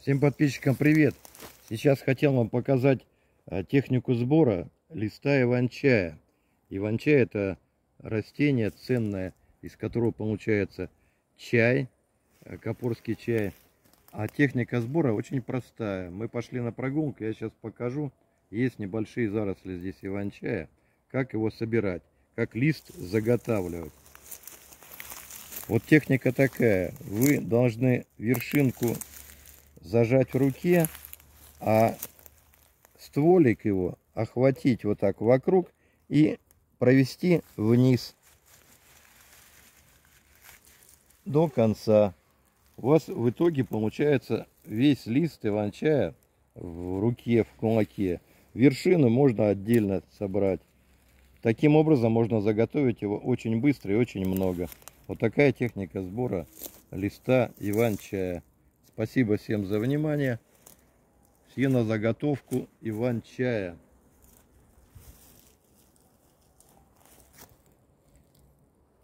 Всем подписчикам привет! Сейчас хотел вам показать а, технику сбора листа иван-чая. Иван-чай это растение ценное, из которого получается чай, а, капорский чай. А техника сбора очень простая. Мы пошли на прогулку, я сейчас покажу. Есть небольшие заросли здесь иван-чая. Как его собирать, как лист заготавливать. Вот техника такая. Вы должны вершинку зажать в руке, а стволик его охватить вот так вокруг и провести вниз до конца. У вас в итоге получается весь лист иван-чая в руке, в кулаке. Вершину можно отдельно собрать. Таким образом можно заготовить его очень быстро и очень много. Вот такая техника сбора листа иван-чая. Спасибо всем за внимание. Все на заготовку иван-чая.